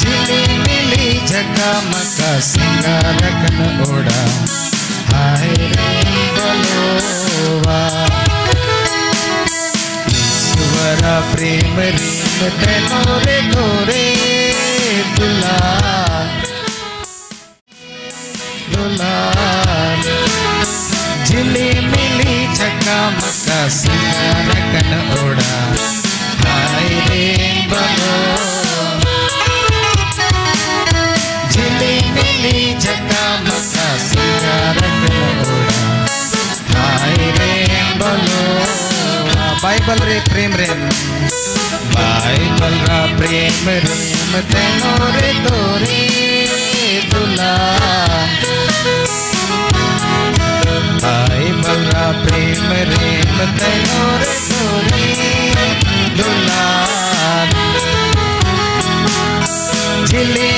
झिली मिली झकामका सिंगारकन ओढा हाय रे बलोवा ईश्वरा प्रेम रीम तेनो रे तोरे दुला दुलार झिली मिली झकामका सिंगारकन ओढा हाय मिली झकामका सिंगारकन ओढा हाय रे बलो बाइबल रे प्रेम रे। बाइबल रा प्रेम रेम तेनो रे तोरे दुला। बाइबल रा प्रेम रेम तेनो रे तोरे दुला। झिली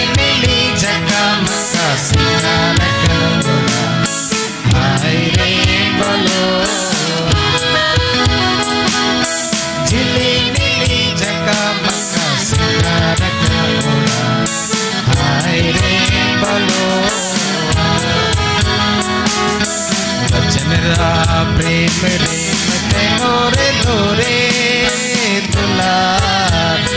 प्रेम रेम तेनो रे तोरे दुलार